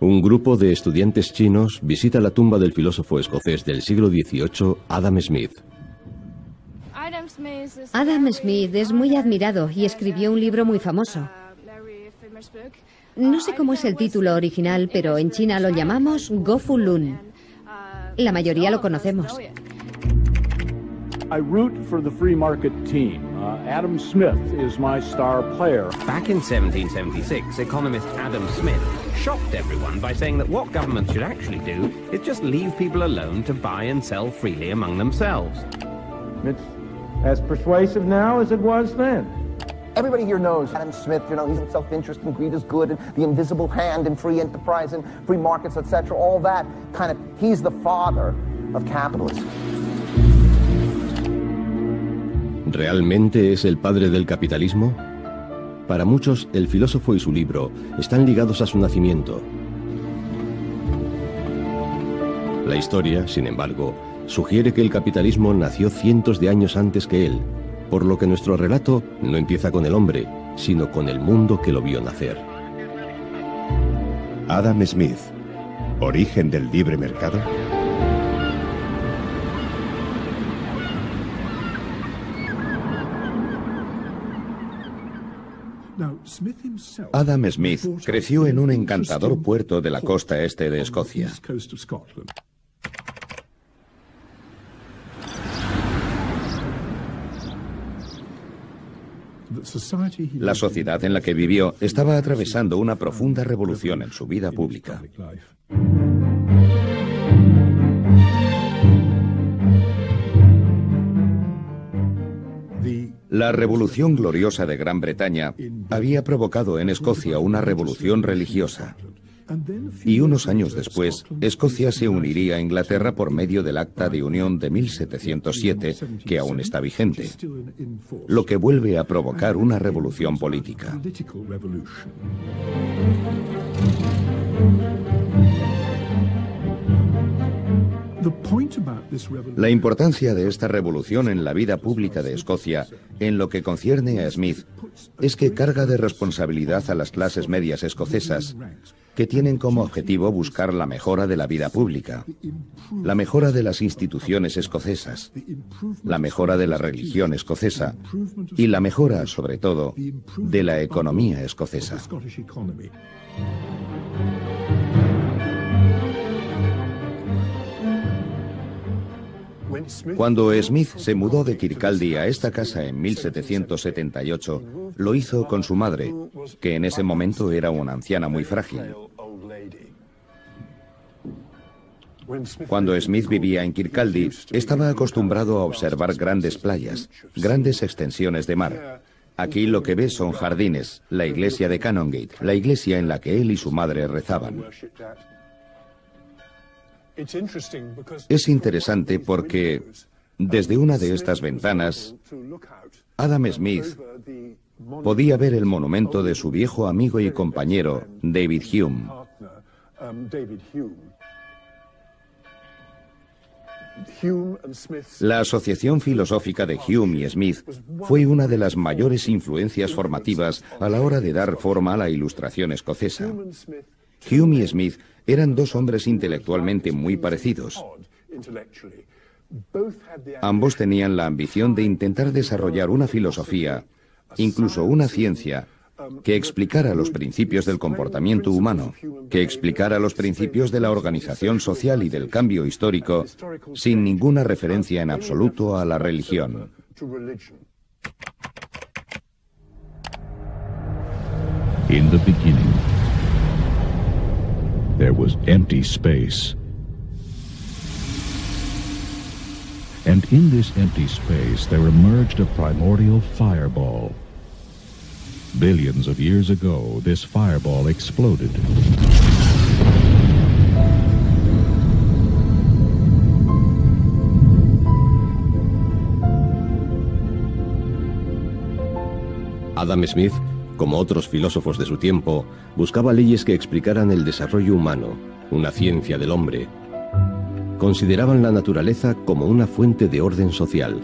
Un grupo de estudiantes chinos visita la tumba del filósofo escocés del siglo XVIII, Adam Smith. Adam Smith es muy admirado y escribió un libro muy famoso. No sé cómo es el título original, pero en China lo llamamos Gofu Lun. La mayoría lo conocemos. I root for the free market team. Uh, Adam Smith is my star player. Back in 1776, economist Adam Smith shocked everyone by saying that what governments should actually do is just leave people alone to buy and sell freely among themselves. It's as persuasive now as it was then. Everybody here knows Adam Smith, you know, he's in self-interest and greed is good and the invisible hand and free enterprise and free markets, etc. All that kind of, he's the father of capitalism. ¿Realmente es el padre del capitalismo? Para muchos, el filósofo y su libro están ligados a su nacimiento. La historia, sin embargo, sugiere que el capitalismo nació cientos de años antes que él, por lo que nuestro relato no empieza con el hombre, sino con el mundo que lo vio nacer. Adam Smith, origen del libre mercado. Adam Smith creció en un encantador puerto de la costa este de Escocia. La sociedad en la que vivió estaba atravesando una profunda revolución en su vida pública. La Revolución Gloriosa de Gran Bretaña había provocado en Escocia una revolución religiosa. Y unos años después, Escocia se uniría a Inglaterra por medio del Acta de Unión de 1707, que aún está vigente, lo que vuelve a provocar una revolución política. La importancia de esta revolución en la vida pública de Escocia, en lo que concierne a Smith, es que carga de responsabilidad a las clases medias escocesas, que tienen como objetivo buscar la mejora de la vida pública, la mejora de las instituciones escocesas, la mejora de la religión escocesa y la mejora, sobre todo, de la economía escocesa. Cuando Smith se mudó de Kirkcaldy a esta casa en 1778, lo hizo con su madre, que en ese momento era una anciana muy frágil. Cuando Smith vivía en Kirkcaldy, estaba acostumbrado a observar grandes playas, grandes extensiones de mar. Aquí lo que ve son jardines, la iglesia de Canongate, la iglesia en la que él y su madre rezaban. Es interesante porque desde una de estas ventanas, Adam Smith podía ver el monumento de su viejo amigo y compañero, David Hume. La asociación filosófica de Hume y Smith fue una de las mayores influencias formativas a la hora de dar forma a la ilustración escocesa. Hume y Smith eran dos hombres intelectualmente muy parecidos. Ambos tenían la ambición de intentar desarrollar una filosofía, incluso una ciencia, que explicara los principios del comportamiento humano, que explicara los principios de la organización social y del cambio histórico, sin ninguna referencia en absoluto a la religión. There was empty space. And in this empty space, there emerged a primordial fireball. Billions of years ago, this fireball exploded. Adam Smith, como otros filósofos de su tiempo, buscaba leyes que explicaran el desarrollo humano, una ciencia del hombre. Consideraban la naturaleza como una fuente de orden social.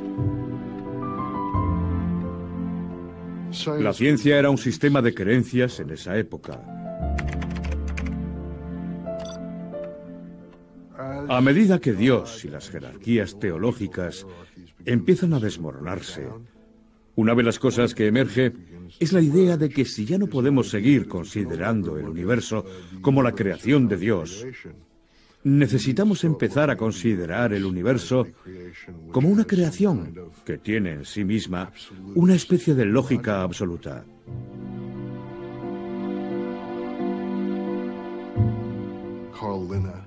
La ciencia era un sistema de creencias en esa época. A medida que Dios y las jerarquías teológicas empiezan a desmoronarse, una de las cosas que emerge es la idea de que si ya no podemos seguir considerando el universo como la creación de Dios, necesitamos empezar a considerar el universo como una creación que tiene en sí misma una especie de lógica absoluta.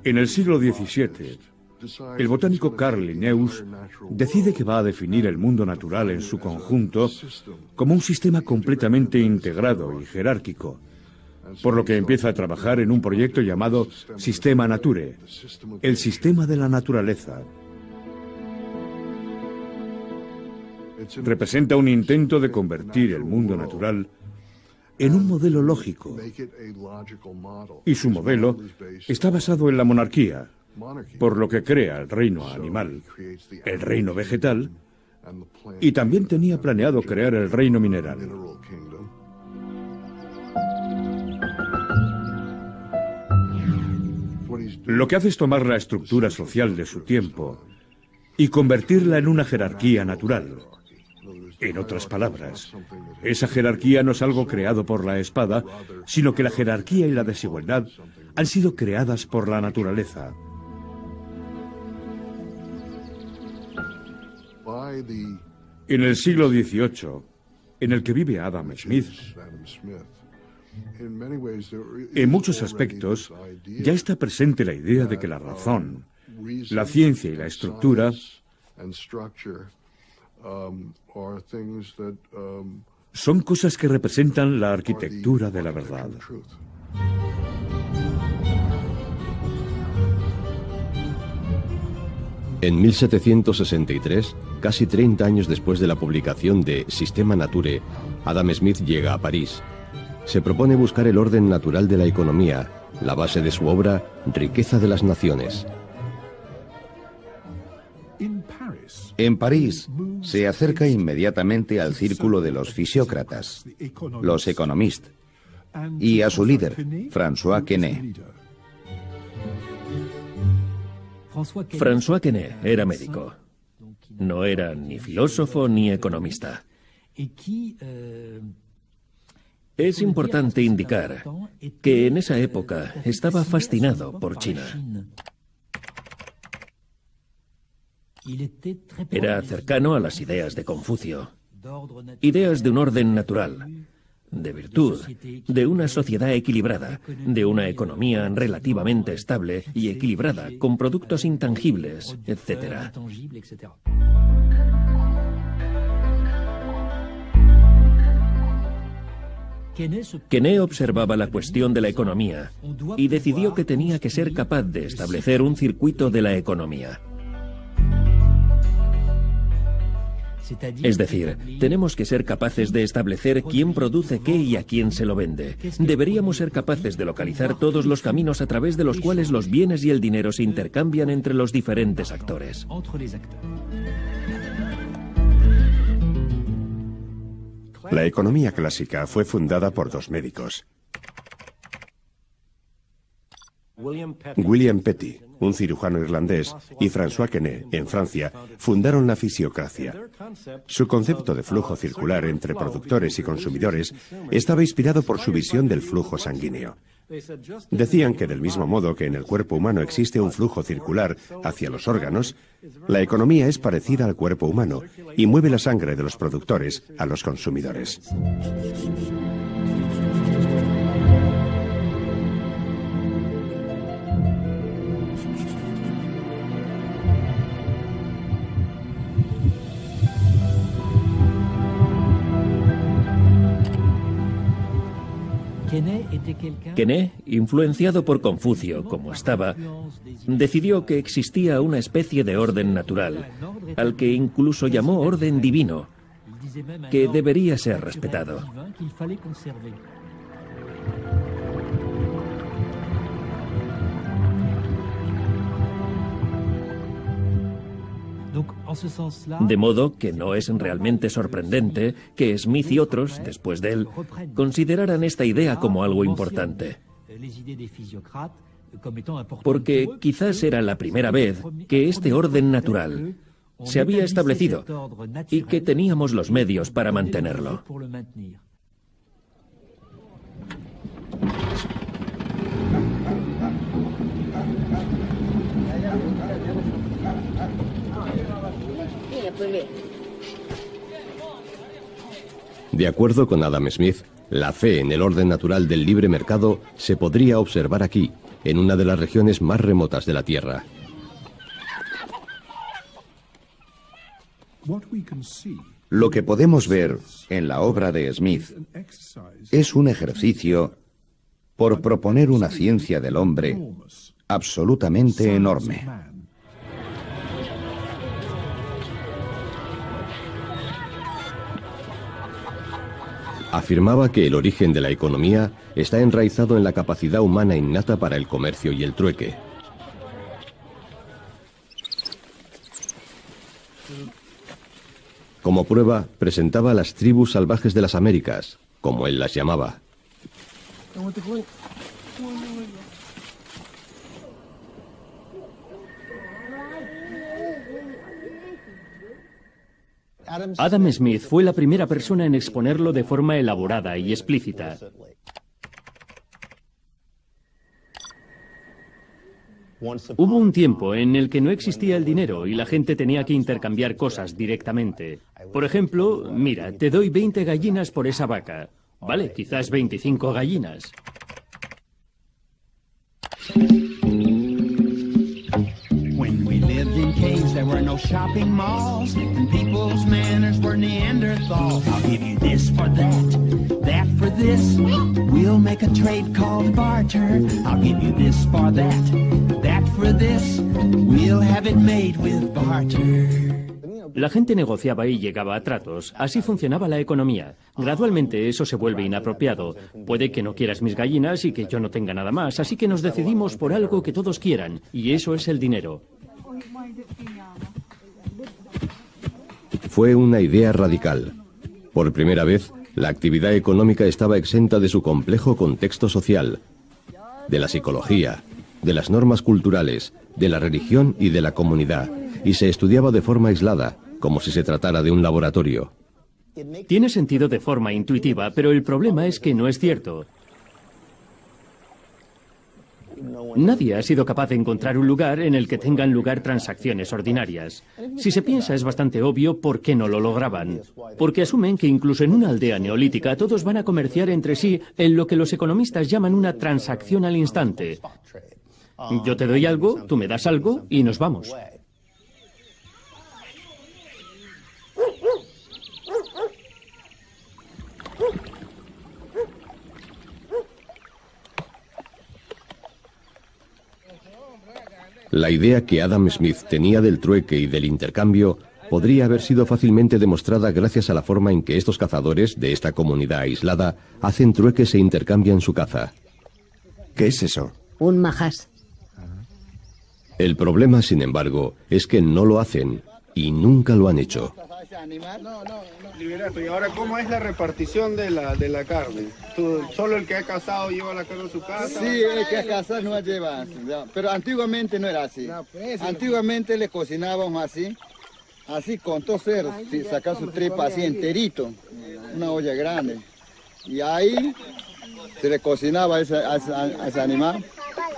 En el siglo XVII, el botánico Carl Linnaeus decide que va a definir el mundo natural en su conjunto como un sistema completamente integrado y jerárquico, por lo que empieza a trabajar en un proyecto llamado Sistema Nature, el sistema de la naturaleza. Representa un intento de convertir el mundo natural en un modelo lógico. Y su modelo está basado en la monarquía, por lo que crea el reino animal, el reino vegetal, y también tenía planeado crear el reino mineral. Lo que hace es tomar la estructura social de su tiempo y convertirla en una jerarquía natural. En otras palabras, esa jerarquía no es algo creado por la espada, sino que la jerarquía y la desigualdad han sido creadas por la naturaleza. En el siglo XVIII, en el que vive Adam Smith, en muchos aspectos ya está presente la idea de que la razón, la ciencia y la estructura son cosas que representan la arquitectura de la verdad. En 1763, casi 30 años después de la publicación de Sistema Nature, Adam Smith llega a París. Se propone buscar el orden natural de la economía, la base de su obra, Riqueza de las Naciones. En París se acerca inmediatamente al círculo de los fisiócratas, los economistas, y a su líder, François Quesnay. François Quesnay era médico. No era ni filósofo ni economista. Es importante indicar que en esa época estaba fascinado por China. Era cercano a las ideas de Confucio, ideas de un orden natural, de virtud, de una sociedad equilibrada, de una economía relativamente estable y equilibrada, con productos intangibles, etc. Quesnay observaba la cuestión de la economía y decidió que tenía que ser capaz de establecer un circuito de la economía. Es decir, tenemos que ser capaces de establecer quién produce qué y a quién se lo vende. Deberíamos ser capaces de localizar todos los caminos a través de los cuales los bienes y el dinero se intercambian entre los diferentes actores. La economía clásica fue fundada por dos médicos. William Petty, un cirujano irlandés, y François Quesnay, en Francia, fundaron la fisiocracia. Su concepto de flujo circular entre productores y consumidores estaba inspirado por su visión del flujo sanguíneo. Decían que del mismo modo que en el cuerpo humano existe un flujo circular hacia los órganos, la economía es parecida al cuerpo humano y mueve la sangre de los productores a los consumidores. Quesnay, influenciado por Confucio como estaba, decidió que existía una especie de orden natural, al que incluso llamó orden divino, que debería ser respetado. De modo que no es realmente sorprendente que Smith y otros, después de él, consideraran esta idea como algo importante. Porque quizás era la primera vez que este orden natural se había establecido y que teníamos los medios para mantenerlo. De acuerdo con Adam Smith, la fe en el orden natural del libre mercado se podría observar aquí, en una de las regiones más remotas de la Tierra. Lo que podemos ver en la obra de Smith es un ejercicio por proponer una ciencia del hombre absolutamente enorme. Afirmaba que el origen de la economía está enraizado en la capacidad humana innata para el comercio y el trueque. Como prueba, presentaba las tribus salvajes de las Américas, como él las llamaba. Adam Smith fue la primera persona en exponerlo de forma elaborada y explícita. Hubo un tiempo en el que no existía el dinero y la gente tenía que intercambiar cosas directamente. Por ejemplo, mira, te doy 20 gallinas por esa vaca. Vale, quizás 25 gallinas. Shopping malls, and people's manners were Neanderthals. I'll give you this for that, that for this. We'll make a trade called barter. I'll give you this for that, that for this. We'll have it made with barter. La gente negociaba y llegaba a tratos. Así funcionaba la economía. Gradualmente eso se vuelve inapropiado. Puede que no quieras mis gallinas y que yo no tenga nada más, así que nos decidimos por algo que todos quieran, y eso es el dinero. Fue una idea radical. Por primera vez, la actividad económica estaba exenta de su complejo contexto social, de la psicología, de las normas culturales, de la religión y de la comunidad, y se estudiaba de forma aislada, como si se tratara de un laboratorio. Tiene sentido de forma intuitiva, pero el problema es que no es cierto. Nadie ha sido capaz de encontrar un lugar en el que tengan lugar transacciones ordinarias. Si se piensa es bastante obvio por qué no lo lograban. Porque asumen que incluso en una aldea neolítica todos van a comerciar entre sí en lo que los economistas llaman una transacción al instante. Yo te doy algo, tú me das algo y nos vamos. La idea que Adam Smith tenía del trueque y del intercambio podría haber sido fácilmente demostrada gracias a la forma en que estos cazadores de esta comunidad aislada hacen trueques e intercambian su caza. ¿Qué es eso? Un majás. El problema, sin embargo, es que no lo hacen y nunca lo han hecho. Liberato, ¿y ahora cómo es la repartición de la, de la carne? ¿Tú- ¿Solo el que ha casado lleva la carne a su casa? Sí, el que a casa no lleva, ya, pero antiguamente no era así. Antiguamente le cocinábamos así, así con sí, sacar su tripa así enterito, una olla grande. Y ahí se le cocinaba a ese, a ese- a ese animal.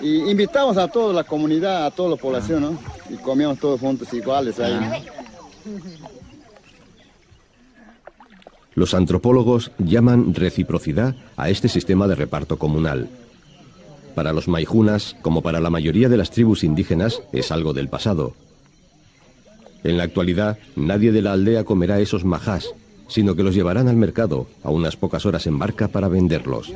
Y invitamos a toda la comunidad, a toda la población, ¿no? Y comíamos todos juntos iguales ahí. Los antropólogos llaman reciprocidad a este sistema de reparto comunal. Para los maijunas, como para la mayoría de las tribus indígenas, es algo del pasado. En la actualidad, nadie de la aldea comerá esos majás, sino que los llevarán al mercado a unas pocas horas en barca para venderlos.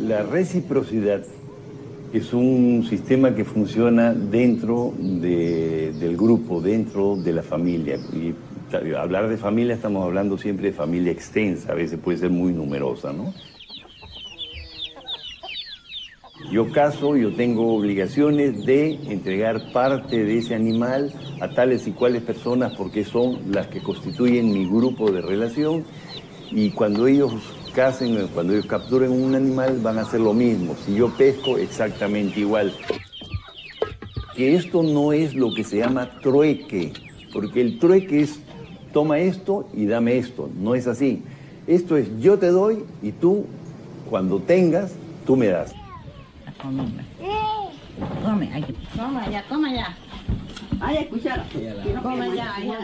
La reciprocidad es un sistema que funciona dentro de- del grupo, dentro de la familia. Hablar de familia estamos hablando siempre de familia extensa, a veces puede ser muy numerosa, ¿no? Yo caso, yo tengo obligaciones de entregar parte de ese animal a tales y cuales personas porque son las que constituyen mi grupo de relación y cuando ellos casen, cuando ellos capturen un animal van a hacer lo mismo. Si yo pesco, exactamente igual. Que esto no es lo que se llama trueque, porque el trueque es toma esto y dame esto, no es así. Esto es yo te doy y tú, cuando tengas, tú me das. Come, que... Toma ya, toma ya. Ay, escuchar. Come ya, ya.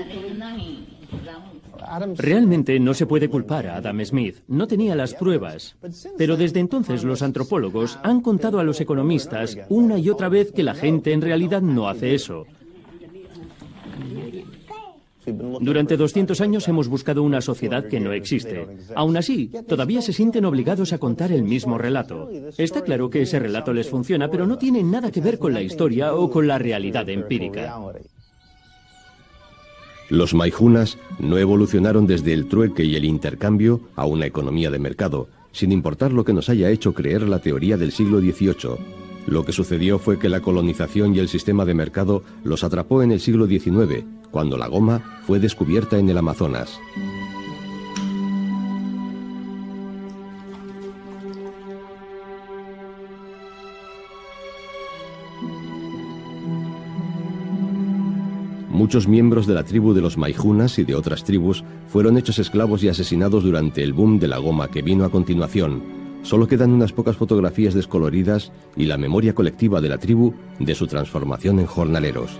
Realmente no se puede culpar a Adam Smith, no tenía las pruebas. Pero desde entonces los antropólogos han contado a los economistas una y otra vez que la gente en realidad no hace eso. Durante 200 años hemos buscado una sociedad que no existe. Aún así, todavía se sienten obligados a contar el mismo relato. Está claro que ese relato les funciona, pero no tiene nada que ver con la historia o con la realidad empírica. Los maijunas no evolucionaron desde el trueque y el intercambio a una economía de mercado, sin importar lo que nos haya hecho creer la teoría del siglo XVIII. Lo que sucedió fue que la colonización y el sistema de mercado los atrapó en el siglo XIX, cuando la goma fue descubierta en el Amazonas. Muchos miembros de la tribu de los Maijunas y de otras tribus fueron hechos esclavos y asesinados durante el boom de la goma que vino a continuación. Solo quedan unas pocas fotografías descoloridas y la memoria colectiva de la tribu de su transformación en jornaleros.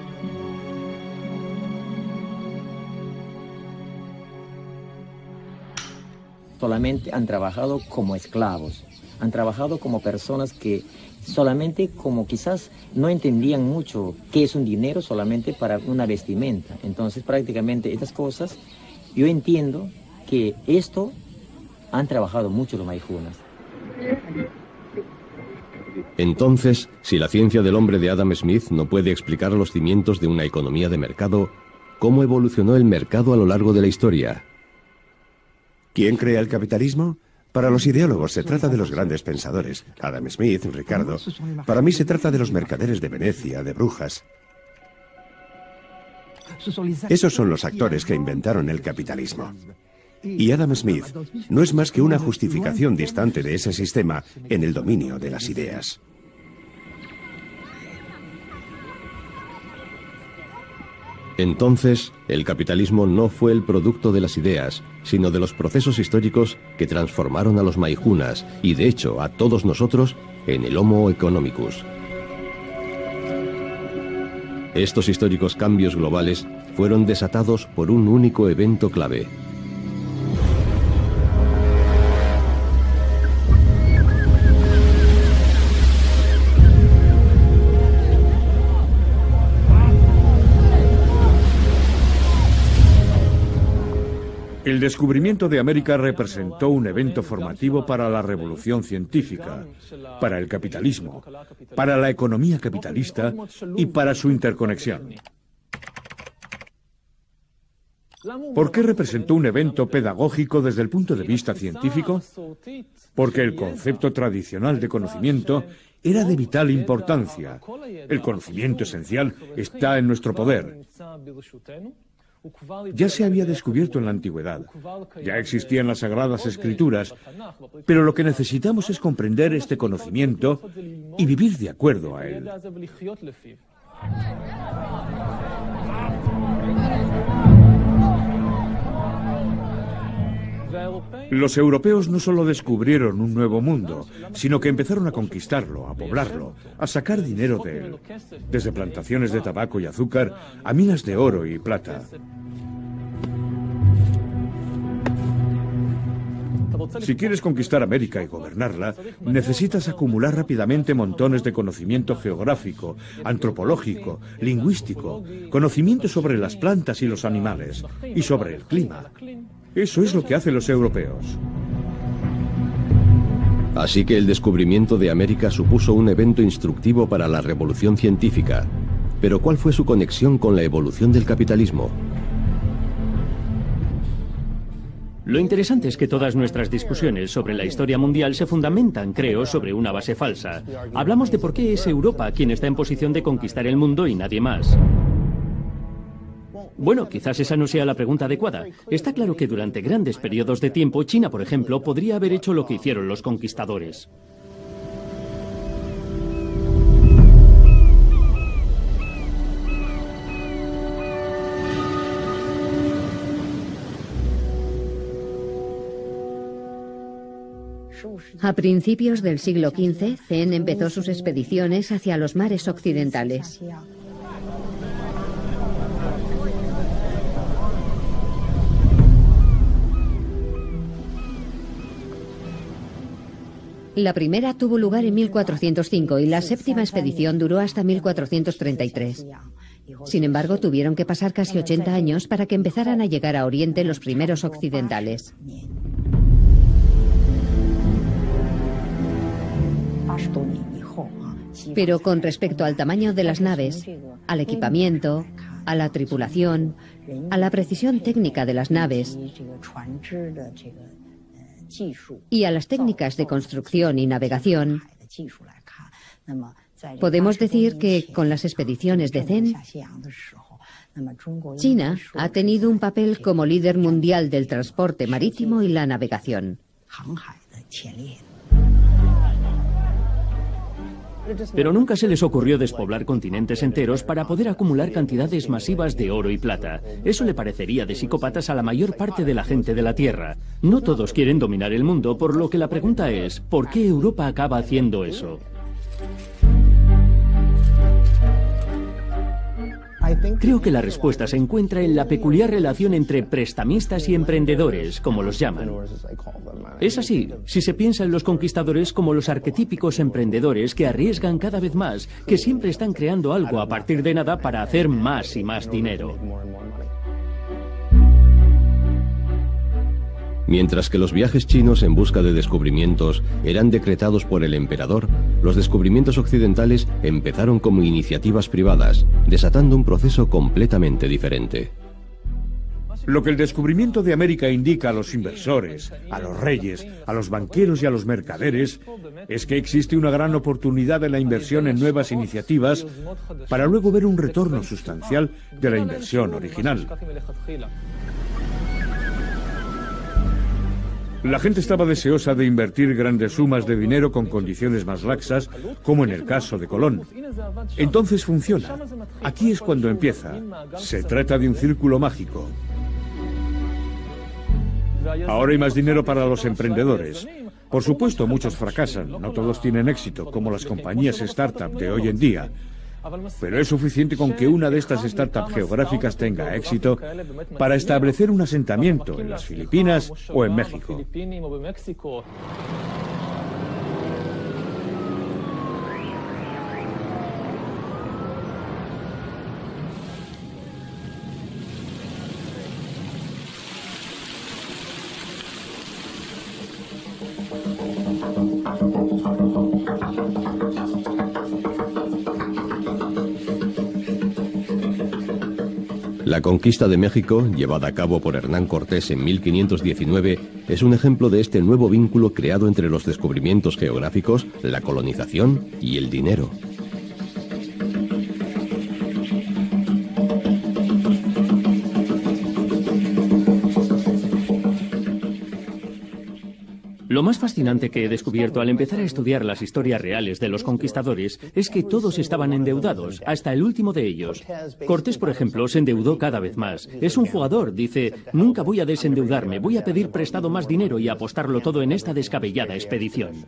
solamente han trabajado como esclavos, han trabajado como personas que solamente como quizás no entendían mucho qué es un dinero solamente para una vestimenta. Entonces prácticamente estas cosas, yo entiendo que esto han trabajado mucho los maijunas. Entonces, si la ciencia del hombre de Adam Smith no puede explicar los cimientos de una economía de mercado, ¿cómo evolucionó el mercado a lo largo de la historia? ¿Quién crea el capitalismo? Para los ideólogos se trata de los grandes pensadores, Adam Smith, Ricardo. Para mí se trata de los mercaderes de Venecia, de Brujas. Esos son los actores que inventaron el capitalismo. Y Adam Smith no es más que una justificación distante de ese sistema en el dominio de las ideas. Entonces, el capitalismo no fue el producto de las ideas, sino de los procesos históricos que transformaron a los maijunas y, de hecho, a todos nosotros en el Homo economicus. Estos históricos cambios globales fueron desatados por un único evento clave, El descubrimiento de América representó un evento formativo para la revolución científica, para el capitalismo, para la economía capitalista y para su interconexión. ¿Por qué representó un evento pedagógico desde el punto de vista científico? Porque el concepto tradicional de conocimiento era de vital importancia. El conocimiento esencial está en nuestro poder. Ya se había descubierto en la antigüedad, ya existían las sagradas escrituras, pero lo que necesitamos es comprender este conocimiento y vivir de acuerdo a él. Los europeos no solo descubrieron un nuevo mundo, sino que empezaron a conquistarlo, a poblarlo, a sacar dinero de él, desde plantaciones de tabaco y azúcar a minas de oro y plata. Si quieres conquistar América y gobernarla, necesitas acumular rápidamente montones de conocimiento geográfico, antropológico, lingüístico, conocimiento sobre las plantas y los animales, y sobre el clima. Eso es lo que hacen los europeos. Así que el descubrimiento de América supuso un evento instructivo para la revolución científica. Pero ¿cuál fue su conexión con la evolución del capitalismo? Lo interesante es que todas nuestras discusiones sobre la historia mundial se fundamentan, creo, sobre una base falsa. Hablamos de por qué es Europa quien está en posición de conquistar el mundo y nadie más. Bueno, quizás esa no sea la pregunta adecuada. Está claro que durante grandes periodos de tiempo, China, por ejemplo, podría haber hecho lo que hicieron los conquistadores. A principios del siglo XV, Zen empezó sus expediciones hacia los mares occidentales. La primera tuvo lugar en 1405 y la séptima expedición duró hasta 1433. Sin embargo, tuvieron que pasar casi 80 años para que empezaran a llegar a Oriente los primeros occidentales. Pero con respecto al tamaño de las naves, al equipamiento, a la tripulación, a la precisión técnica de las naves y a las técnicas de construcción y navegación, podemos decir que con las expediciones de Zen, China ha tenido un papel como líder mundial del transporte marítimo y la navegación. Pero nunca se les ocurrió despoblar continentes enteros para poder acumular cantidades masivas de oro y plata. Eso le parecería de psicópatas a la mayor parte de la gente de la Tierra. No todos quieren dominar el mundo, por lo que la pregunta es, ¿por qué Europa acaba haciendo eso? Creo que la respuesta se encuentra en la peculiar relación entre prestamistas y emprendedores, como los llaman. Es así, si se piensa en los conquistadores como los arquetípicos emprendedores que arriesgan cada vez más, que siempre están creando algo a partir de nada para hacer más y más dinero. Mientras que los viajes chinos en busca de descubrimientos eran decretados por el emperador, los descubrimientos occidentales empezaron como iniciativas privadas, desatando un proceso completamente diferente. Lo que el descubrimiento de América indica a los inversores, a los reyes, a los banqueros y a los mercaderes es que existe una gran oportunidad de la inversión en nuevas iniciativas para luego ver un retorno sustancial de la inversión original. La gente estaba deseosa de invertir grandes sumas de dinero con condiciones más laxas, como en el caso de Colón. Entonces funciona. Aquí es cuando empieza. Se trata de un círculo mágico. Ahora hay más dinero para los emprendedores. Por supuesto, muchos fracasan, no todos tienen éxito, como las compañías startup de hoy en día. Pero es suficiente con que una de estas startups geográficas tenga éxito para establecer un asentamiento en las Filipinas o en México. La conquista de México, llevada a cabo por Hernán Cortés en 1519, es un ejemplo de este nuevo vínculo creado entre los descubrimientos geográficos, la colonización y el dinero. Lo más fascinante que he descubierto al empezar a estudiar las historias reales de los conquistadores es que todos estaban endeudados, hasta el último de ellos. Cortés, por ejemplo, se endeudó cada vez más. Es un jugador, dice, nunca voy a desendeudarme, voy a pedir prestado más dinero y apostarlo todo en esta descabellada expedición.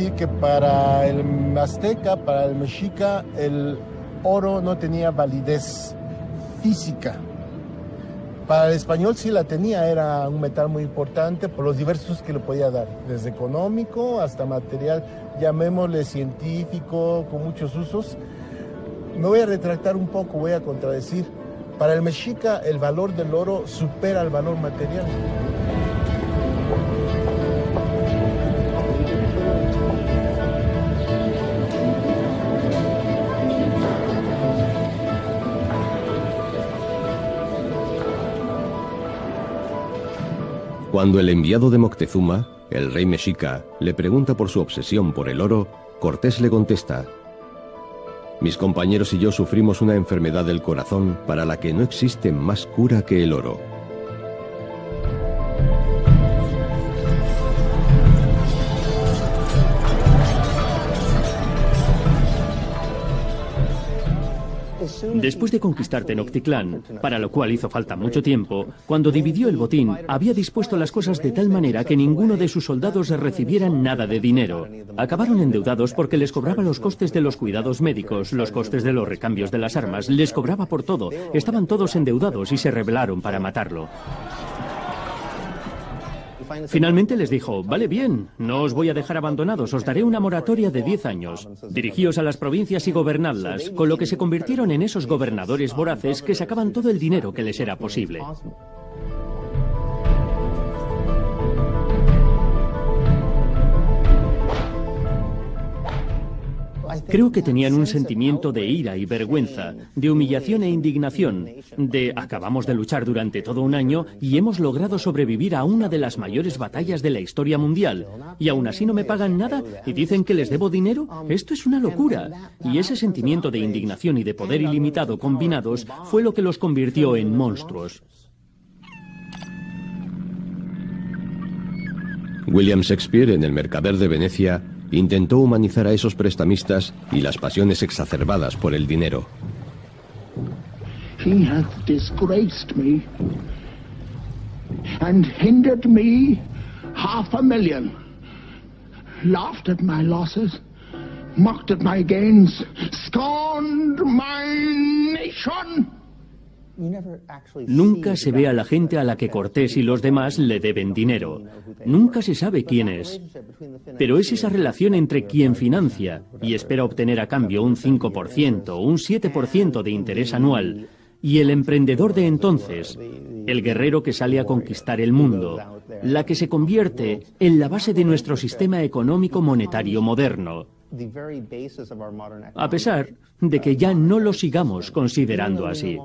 Decir que para el azteca, para el mexica, el oro no tenía validez física. Para el español sí la tenía, era un metal muy importante por los diversos que le podía dar, desde económico hasta material, llamémosle científico, con muchos usos. Me voy a retractar un poco, voy a contradecir. Para el mexica el valor del oro supera el valor material. Cuando el enviado de Moctezuma, el rey mexica, le pregunta por su obsesión por el oro, Cortés le contesta, Mis compañeros y yo sufrimos una enfermedad del corazón para la que no existe más cura que el oro. Después de conquistar Tenochtitlán, para lo cual hizo falta mucho tiempo, cuando dividió el botín, había dispuesto las cosas de tal manera que ninguno de sus soldados recibieran nada de dinero. Acabaron endeudados porque les cobraba los costes de los cuidados médicos, los costes de los recambios de las armas, les cobraba por todo. Estaban todos endeudados y se rebelaron para matarlo. Finalmente les dijo, vale bien, no os voy a dejar abandonados, os daré una moratoria de 10 años. Dirigíos a las provincias y gobernadlas, con lo que se convirtieron en esos gobernadores voraces que sacaban todo el dinero que les era posible. Creo que tenían un sentimiento de ira y vergüenza, de humillación e indignación, de acabamos de luchar durante todo un año y hemos logrado sobrevivir a una de las mayores batallas de la historia mundial, y aún así no me pagan nada y dicen que les debo dinero, esto es una locura. Y ese sentimiento de indignación y de poder ilimitado combinados fue lo que los convirtió en monstruos. William Shakespeare en El Mercader de Venecia intentó humanizar a esos prestamistas y las pasiones exacerbadas por el dinero. He hath disgraced me and hindered me half a million, laughed at my losses, mocked at my gains, scorned my nation. Nunca se ve a la gente a la que Cortés y los demás le deben dinero. Nunca se sabe quién es. Pero es esa relación entre quien financia y espera obtener a cambio un 5% o un 7% de interés anual y el emprendedor de entonces, el guerrero que sale a conquistar el mundo, la que se convierte en la base de nuestro sistema económico monetario moderno. A pesar de que ya no lo sigamos considerando así.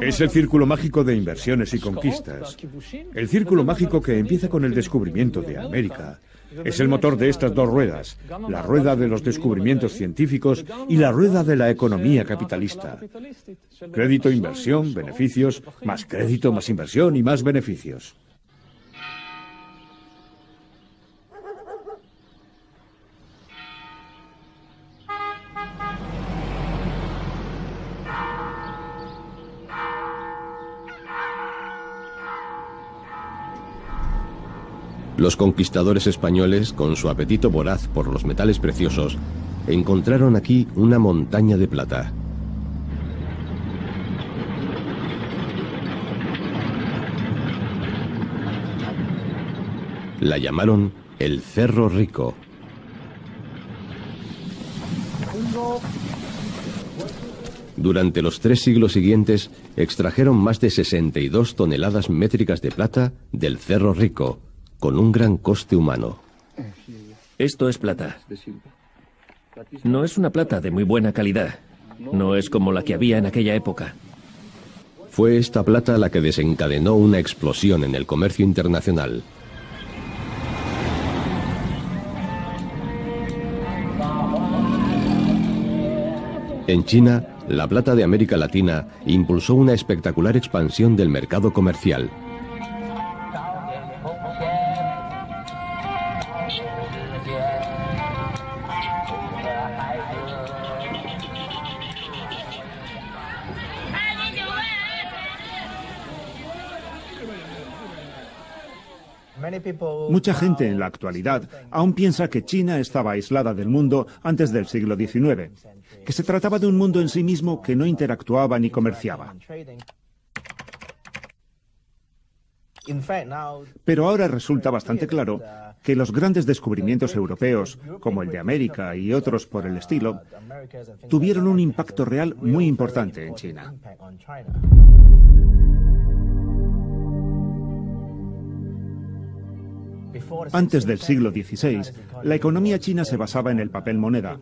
Es el círculo mágico de inversiones y conquistas. El círculo mágico que empieza con el descubrimiento de América. Es el motor de estas dos ruedas, la rueda de los descubrimientos científicos y la rueda de la economía capitalista. Crédito, inversión, beneficios, más crédito, más inversión y más beneficios. Los conquistadores españoles, con su apetito voraz por los metales preciosos, encontraron aquí una montaña de plata. La llamaron el Cerro Rico. Durante los tres siglos siguientes extrajeron más de 62 toneladas métricas de plata del Cerro Rico, con un gran coste humano. Esto es plata. No es una plata de muy buena calidad. No es como la que había en aquella época. Fue esta plata la que desencadenó una explosión en el comercio internacional. En China, la plata de América Latina impulsó una espectacular expansión del mercado comercial. Mucha gente en la actualidad aún piensa que China estaba aislada del mundo antes del siglo XIX, que se trataba de un mundo en sí mismo que no interactuaba ni comerciaba. Pero ahora resulta bastante claro que los grandes descubrimientos europeos, como el de América y otros por el estilo, tuvieron un impacto real muy importante en China. Antes del siglo XVI, la economía china se basaba en el papel moneda,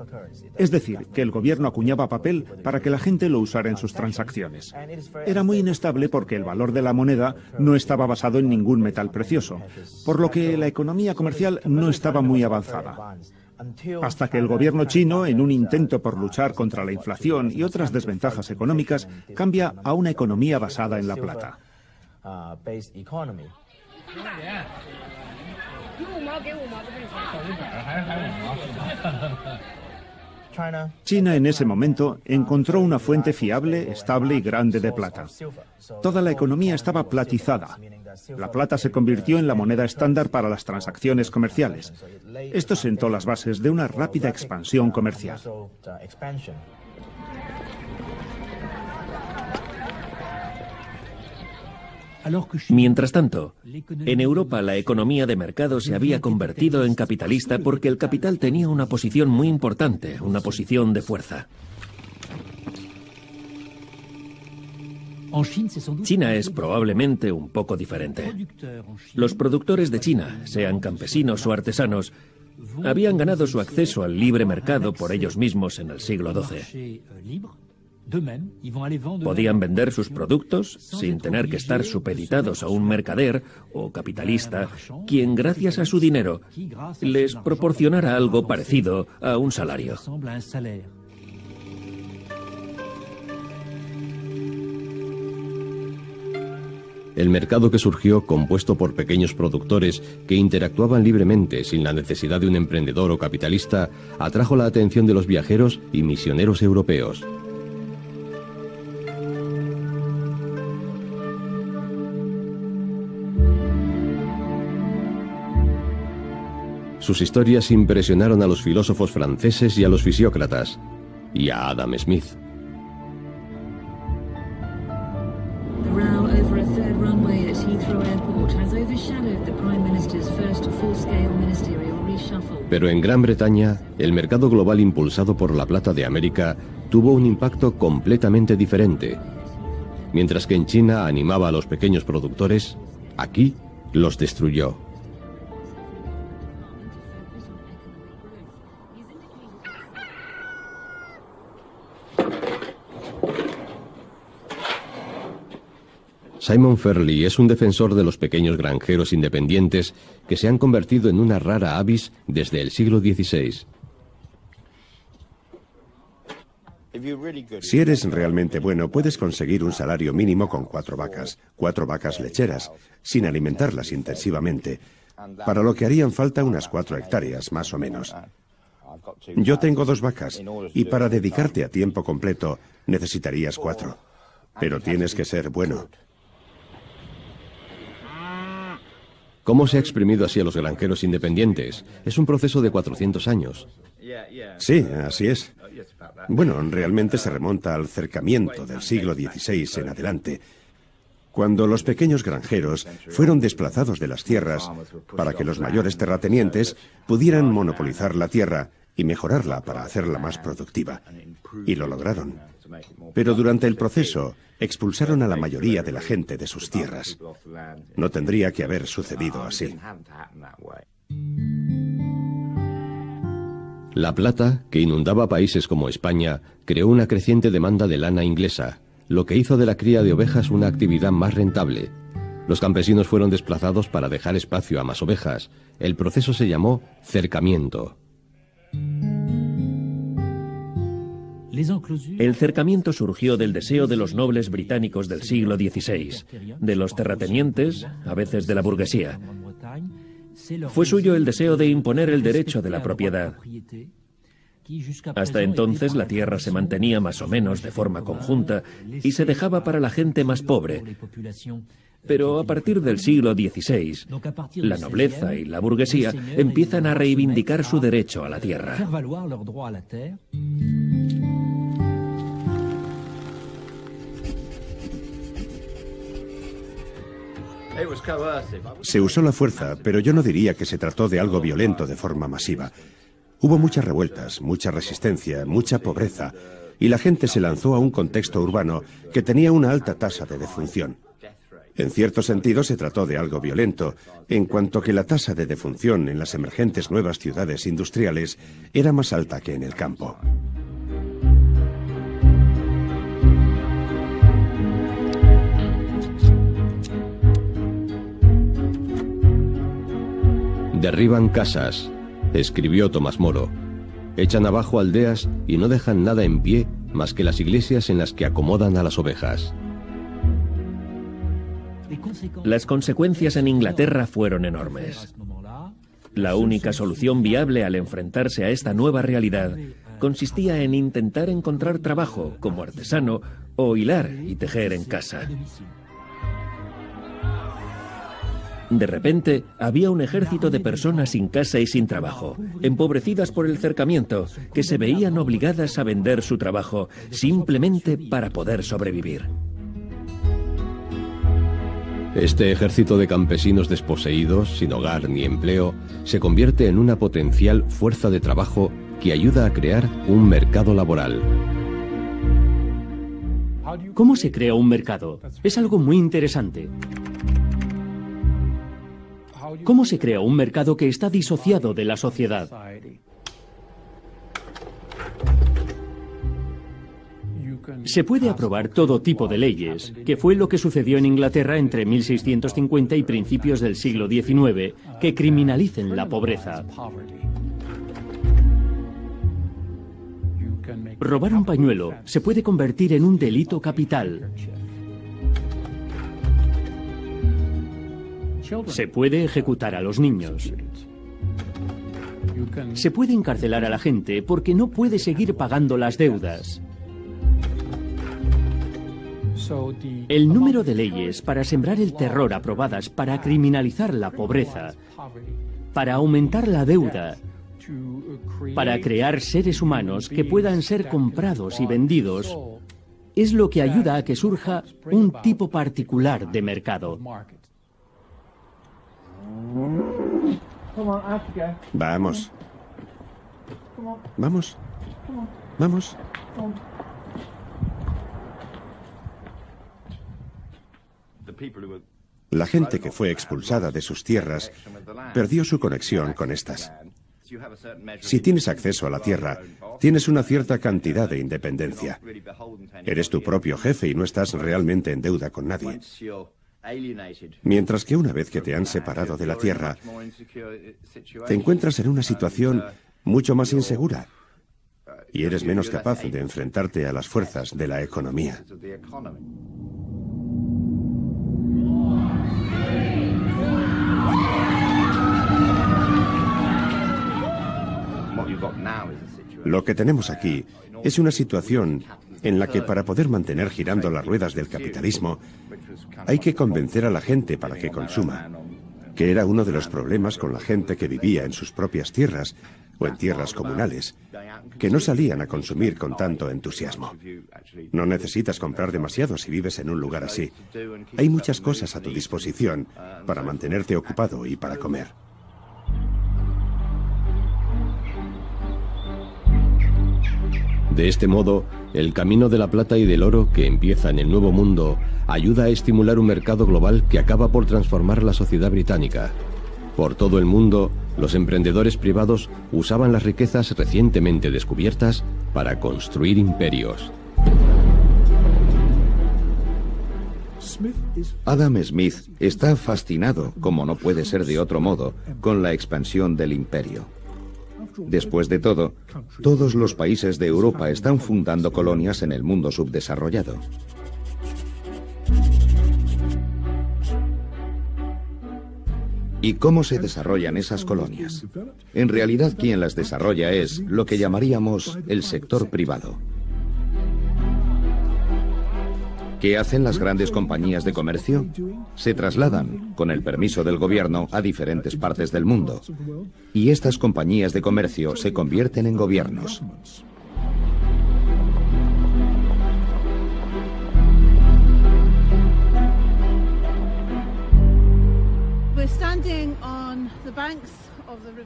es decir, que el gobierno acuñaba papel para que la gente lo usara en sus transacciones. Era muy inestable porque el valor de la moneda no estaba basado en ningún metal precioso, por lo que la economía comercial no estaba muy avanzada. Hasta que el gobierno chino, en un intento por luchar contra la inflación y otras desventajas económicas, cambia a una economía basada en la plata. China en ese momento encontró una fuente fiable, estable y grande de plata. Toda la economía estaba platizada. La plata se convirtió en la moneda estándar para las transacciones comerciales. Esto sentó las bases de una rápida expansión comercial. Mientras tanto, en Europa la economía de mercado se había convertido en capitalista porque el capital tenía una posición muy importante, una posición de fuerza. China es probablemente un poco diferente. Los productores de China, sean campesinos o artesanos, habían ganado su acceso al libre mercado por ellos mismos en el siglo XII. Podían vender sus productos sin tener que estar supeditados a un mercader o capitalista, quien gracias a su dinero les proporcionara algo parecido a un salario. El mercado que surgió, compuesto por pequeños productores que interactuaban libremente sin la necesidad de un emprendedor o capitalista, atrajo la atención de los viajeros y misioneros europeos. Sus historias impresionaron a los filósofos franceses y a los fisiócratas, y a Adam Smith. Pero en Gran Bretaña, el mercado global impulsado por la plata de América tuvo un impacto completamente diferente. Mientras que en China animaba a los pequeños productores, aquí los destruyó. Simon Fairley es un defensor de los pequeños granjeros independientes que se han convertido en una rara avis desde el siglo XVI. Si eres realmente bueno, puedes conseguir un salario mínimo con cuatro vacas, cuatro vacas lecheras, sin alimentarlas intensivamente, para lo que harían falta unas cuatro hectáreas, más o menos. Yo tengo dos vacas, y para dedicarte a tiempo completo necesitarías cuatro. Pero tienes que ser bueno. ¿Cómo se ha exprimido así a los granjeros independientes? Es un proceso de 400 años. Sí, así es. Bueno, realmente se remonta al cercamiento del siglo XVI en adelante, cuando los pequeños granjeros fueron desplazados de las tierras para que los mayores terratenientes pudieran monopolizar la tierra y mejorarla para hacerla más productiva. Y lo lograron. Pero durante el proceso expulsaron a la mayoría de la gente de sus tierras. No tendría que haber sucedido así. La plata, que inundaba países como España, creó una creciente demanda de lana inglesa, lo que hizo de la cría de ovejas una actividad más rentable. Los campesinos fueron desplazados para dejar espacio a más ovejas. El proceso se llamó cercamiento. El cercamiento surgió del deseo de los nobles británicos del siglo XVI, de los terratenientes, a veces de la burguesía. Fue suyo el deseo de imponer el derecho de la propiedad. Hasta entonces la tierra se mantenía más o menos de forma conjunta y se dejaba para la gente más pobre. Pero a partir del siglo XVI, la nobleza y la burguesía empiezan a reivindicar su derecho a la tierra. Se usó la fuerza, pero yo no diría que se trató de algo violento de forma masiva. Hubo muchas revueltas, mucha resistencia, mucha pobreza, y la gente se lanzó a un contexto urbano que tenía una alta tasa de defunción. En cierto sentido se trató de algo violento, en cuanto que la tasa de defunción en las emergentes nuevas ciudades industriales era más alta que en el campo. Derriban casas, escribió Tomás Moro. Echan abajo aldeas y no dejan nada en pie más que las iglesias en las que acomodan a las ovejas. Las consecuencias en Inglaterra fueron enormes. La única solución viable al enfrentarse a esta nueva realidad consistía en intentar encontrar trabajo como artesano o hilar y tejer en casa. De repente, había un ejército de personas sin casa y sin trabajo, empobrecidas por el cercamiento, que se veían obligadas a vender su trabajo simplemente para poder sobrevivir. Este ejército de campesinos desposeídos, sin hogar ni empleo, se convierte en una potencial fuerza de trabajo que ayuda a crear un mercado laboral. ¿Cómo se crea un mercado? Es algo muy interesante. ¿Cómo se crea un mercado que está disociado de la sociedad? Se puede aprobar todo tipo de leyes, que fue lo que sucedió en Inglaterra entre 1650 y principios del siglo XIX, que criminalicen la pobreza. Robar un pañuelo se puede convertir en un delito capital. Se puede ejecutar a los niños. Se puede encarcelar a la gente porque no puede seguir pagando las deudas. El número de leyes para sembrar el terror aprobadas para criminalizar la pobreza, para aumentar la deuda, para crear seres humanos que puedan ser comprados y vendidos, es lo que ayuda a que surja un tipo particular de mercado. Vamos. Vamos. Vamos. La gente que fue expulsada de sus tierras perdió su conexión con estas. Si tienes acceso a la tierra, tienes una cierta cantidad de independencia. Eres tu propio jefe y no estás realmente en deuda con nadie. Mientras que una vez que te han separado de la tierra, te encuentras en una situación mucho más insegura y eres menos capaz de enfrentarte a las fuerzas de la economía. Lo que tenemos aquí es una situación en la que para poder mantener girando las ruedas del capitalismo hay que convencer a la gente para que consuma, que era uno de los problemas con la gente que vivía en sus propias tierras o en tierras comunales, que no salían a consumir con tanto entusiasmo. No necesitas comprar demasiado si vives en un lugar así. Hay muchas cosas a tu disposición para mantenerte ocupado y para comer. De este modo, el camino de la plata y del oro que empieza en el Nuevo Mundo ayuda a estimular un mercado global que acaba por transformar la sociedad británica. Por todo el mundo, los emprendedores privados usaban las riquezas recientemente descubiertas para construir imperios. Adam Smith está fascinado, como no puede ser de otro modo, con la expansión del imperio. Después de todo, todos los países de Europa están fundando colonias en el mundo subdesarrollado. ¿Y cómo se desarrollan esas colonias? En realidad quien las desarrolla es lo que llamaríamos el sector privado. ¿Qué hacen las grandes compañías de comercio? Se trasladan, con el permiso del gobierno, a diferentes partes del mundo. Y estas compañías de comercio se convierten en gobiernos.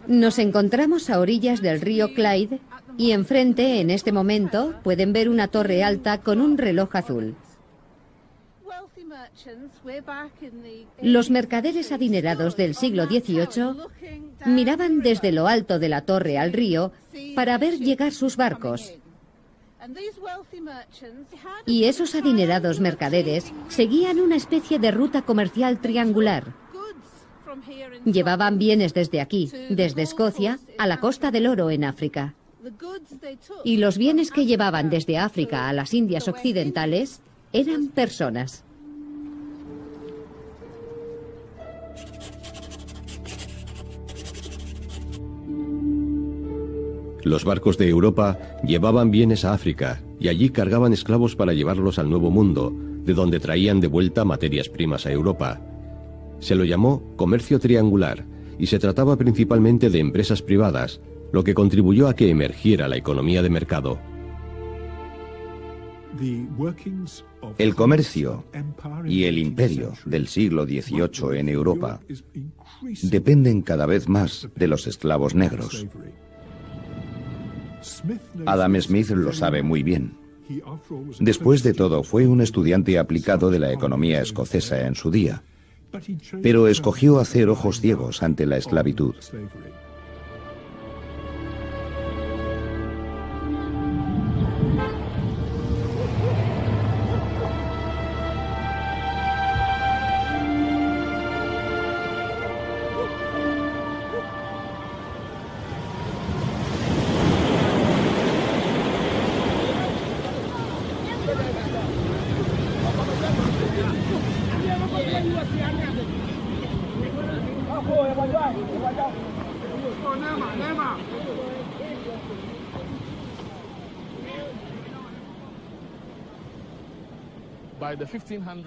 Nos encontramos a orillas del río Clyde y enfrente, en este momento, pueden ver una torre alta con un reloj azul. Los mercaderes adinerados del siglo XVIII miraban desde lo alto de la torre al río para ver llegar sus barcos. Y esos adinerados mercaderes seguían una especie de ruta comercial triangular. Llevaban bienes desde aquí, desde Escocia, a la costa del oro en África. Y los bienes que llevaban desde África a las Indias Occidentales eran personas. Los barcos de Europa llevaban bienes a África y allí cargaban esclavos para llevarlos al Nuevo Mundo, de donde traían de vuelta materias primas a Europa. Se lo llamó comercio triangular y se trataba principalmente de empresas privadas, lo que contribuyó a que emergiera la economía de mercado. El comercio y el imperio del siglo XVIII en Europa dependen cada vez más de los esclavos negros. Adam Smith lo sabe muy bien. Después de todo, fue un estudiante aplicado de la economía escocesa en su día, pero escogió hacer ojos ciegos ante la esclavitud.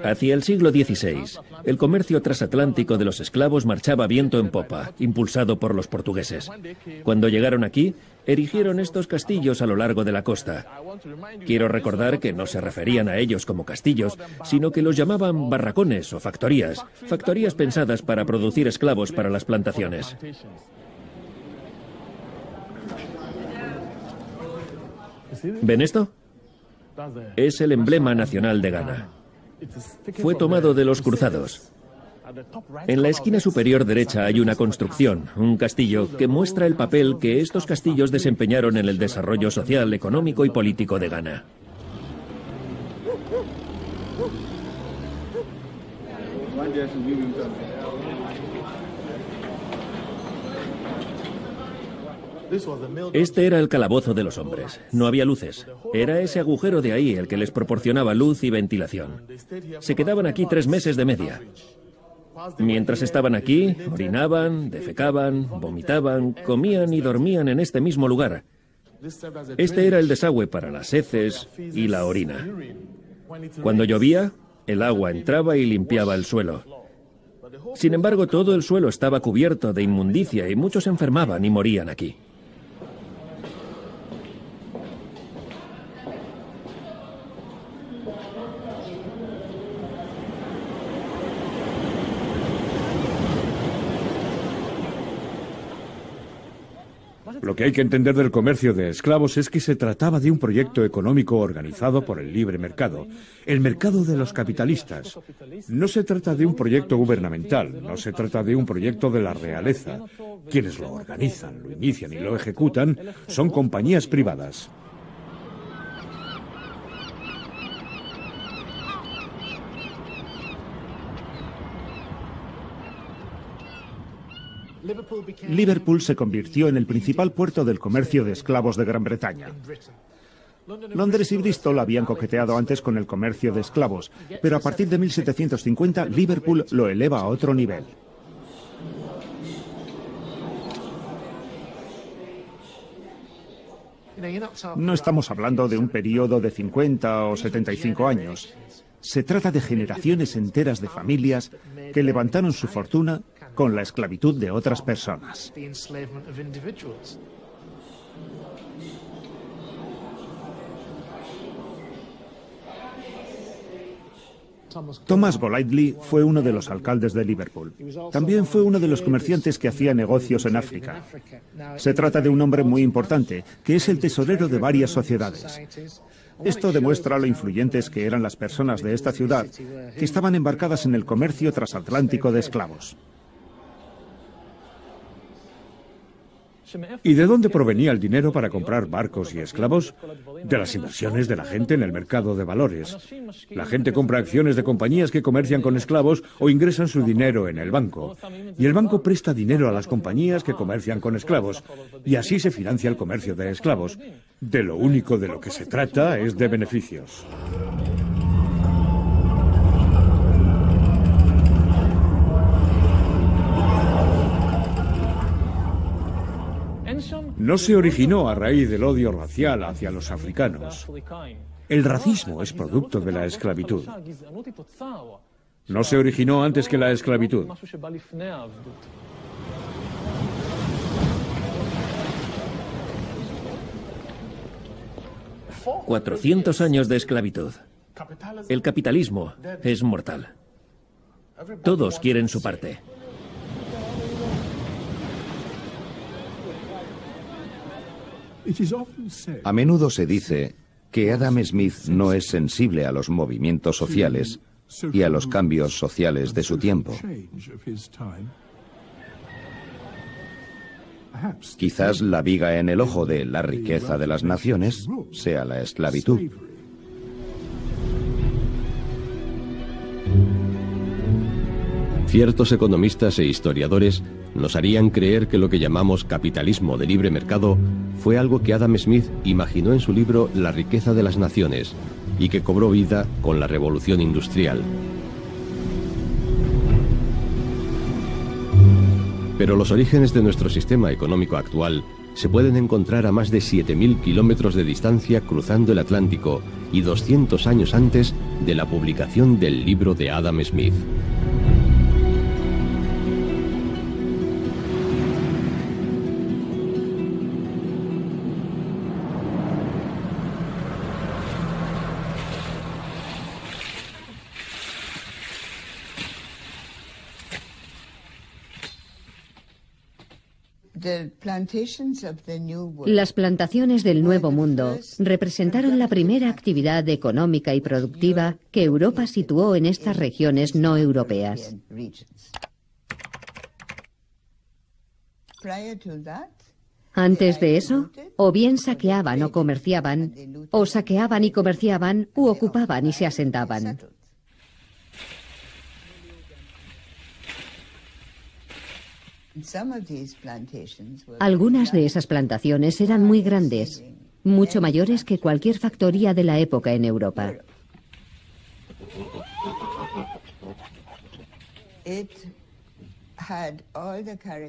Hacia el siglo XVI, el comercio transatlántico de los esclavos marchaba viento en popa, impulsado por los portugueses. Cuando llegaron aquí, erigieron estos castillos a lo largo de la costa. Quiero recordar que no se referían a ellos como castillos, sino que los llamaban barracones o factorías, factorías pensadas para producir esclavos para las plantaciones. ¿Ven esto? Es el emblema nacional de Ghana. Fue tomado de los cruzados. En la esquina superior derecha hay una construcción, un castillo, que muestra el papel que estos castillos desempeñaron en el desarrollo social, económico y político de Ghana. Este era el calabozo de los hombres. No había luces. Era ese agujero de ahí el que les proporcionaba luz y ventilación. Se quedaban aquí tres meses de media. Mientras estaban aquí, orinaban, defecaban, vomitaban, comían y dormían en este mismo lugar. Este era el desagüe para las heces y la orina. Cuando llovía, el agua entraba y limpiaba el suelo. Sin embargo, todo el suelo estaba cubierto de inmundicia y muchos enfermaban y morían aquí. Lo que hay que entender del comercio de esclavos es que se trataba de un proyecto económico organizado por el libre mercado, el mercado de los capitalistas. No se trata de un proyecto gubernamental, no se trata de un proyecto de la realeza. Quienes lo organizan, lo inician y lo ejecutan son compañías privadas. Liverpool se convirtió en el principal puerto del comercio de esclavos de Gran Bretaña. Londres y Bristol habían coqueteado antes con el comercio de esclavos, pero a partir de 1750 Liverpool lo eleva a otro nivel. No estamos hablando de un periodo de 50 o 75 años, Se trata de generaciones enteras de familias que levantaron su fortuna con la esclavitud de otras personas. Thomas Golightly fue uno de los alcaldes de Liverpool. También fue uno de los comerciantes que hacía negocios en África. Se trata de un hombre muy importante, que es el tesorero de varias sociedades. Esto demuestra lo influyentes que eran las personas de esta ciudad, que estaban embarcadas en el comercio transatlántico de esclavos. ¿Y de dónde provenía el dinero para comprar barcos y esclavos? De las inversiones de la gente en el mercado de valores. La gente compra acciones de compañías que comercian con esclavos o ingresan su dinero en el banco. Y el banco presta dinero a las compañías que comercian con esclavos. Y así se financia el comercio de esclavos. De lo único de lo que se trata es de beneficios. No se originó a raíz del odio racial hacia los africanos. El racismo es producto de la esclavitud. No se originó antes que la esclavitud. Cuatrocientos años de esclavitud. El capitalismo es mortal. Todos quieren su parte. A menudo se dice que Adam Smith no es sensible a los movimientos sociales y a los cambios sociales de su tiempo. Quizás la viga en el ojo de la riqueza de las naciones sea la esclavitud. Ciertos economistas e historiadores nos harían creer que lo que llamamos capitalismo de libre mercado fue algo que Adam Smith imaginó en su libro La riqueza de las naciones y que cobró vida con la revolución industrial. Pero los orígenes de nuestro sistema económico actual se pueden encontrar a más de 7.000 kilómetros de distancia cruzando el Atlántico y 200 años antes de la publicación del libro de Adam Smith. Las plantaciones del Nuevo Mundo representaron la primera actividad económica y productiva que Europa situó en estas regiones no europeas. Antes de eso, o bien saqueaban o comerciaban, o saqueaban y comerciaban, u ocupaban y se asentaban. Algunas de esas plantaciones eran muy grandes, mucho mayores que cualquier factoría de la época en Europa.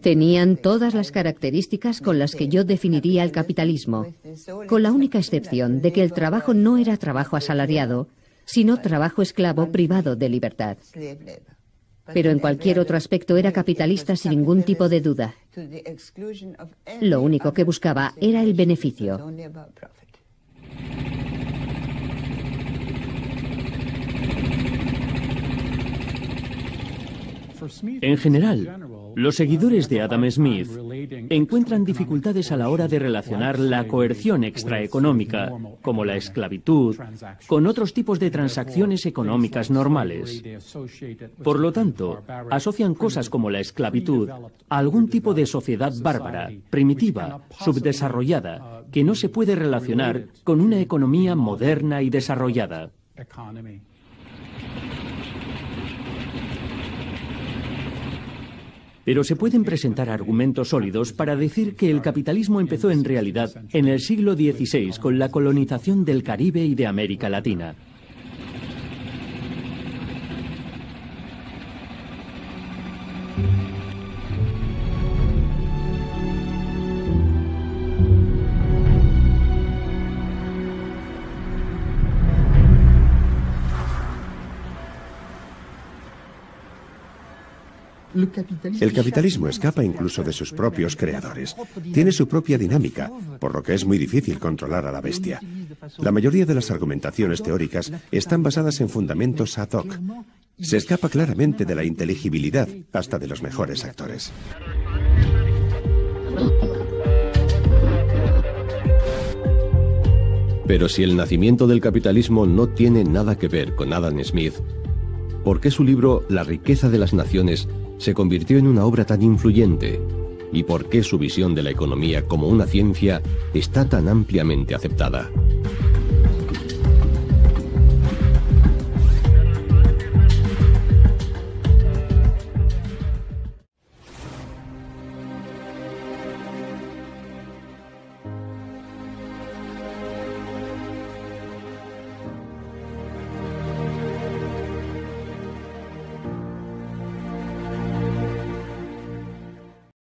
Tenían todas las características con las que yo definiría el capitalismo, con la única excepción de que el trabajo no era trabajo asalariado, sino trabajo esclavo privado de libertad pero en cualquier otro aspecto era capitalista sin ningún tipo de duda. Lo único que buscaba era el beneficio. En general, los seguidores de Adam Smith encuentran dificultades a la hora de relacionar la coerción extraeconómica, como la esclavitud, con otros tipos de transacciones económicas normales. Por lo tanto, asocian cosas como la esclavitud a algún tipo de sociedad bárbara, primitiva, subdesarrollada, que no se puede relacionar con una economía moderna y desarrollada. Pero se pueden presentar argumentos sólidos para decir que el capitalismo empezó en realidad en el siglo XVI con la colonización del Caribe y de América Latina. El capitalismo escapa incluso de sus propios creadores. Tiene su propia dinámica, por lo que es muy difícil controlar a la bestia. La mayoría de las argumentaciones teóricas están basadas en fundamentos ad hoc. Se escapa claramente de la inteligibilidad hasta de los mejores actores. Pero si el nacimiento del capitalismo no tiene nada que ver con Adam Smith, ¿por qué su libro La riqueza de las naciones se convirtió en una obra tan influyente? ¿Y por qué su visión de la economía como una ciencia está tan ampliamente aceptada?